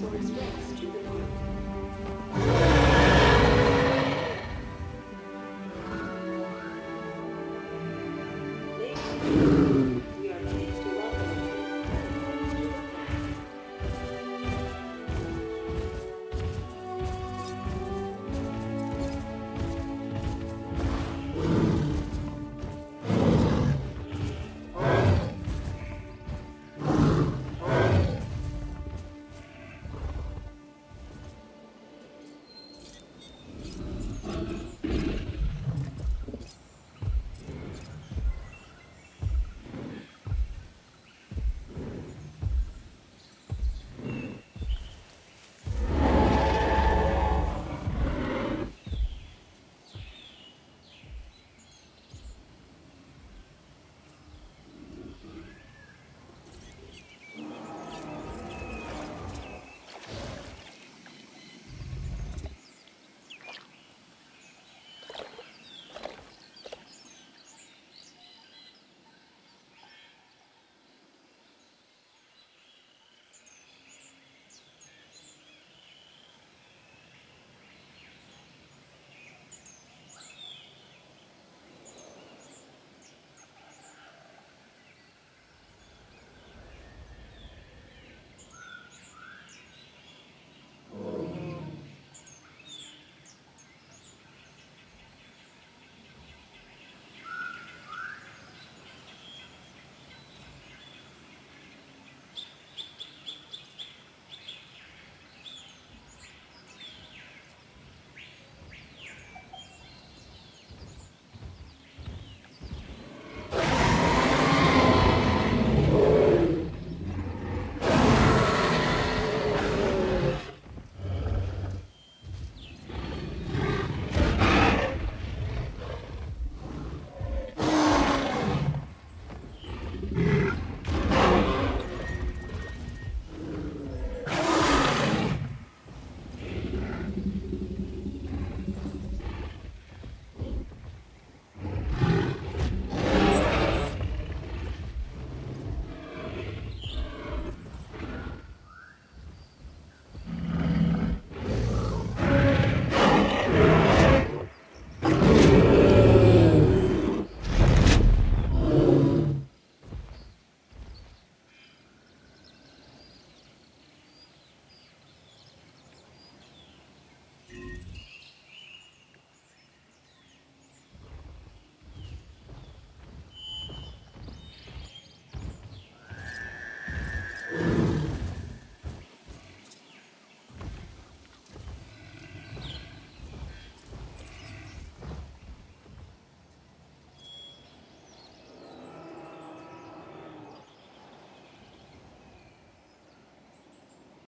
dinosaur's race to the north.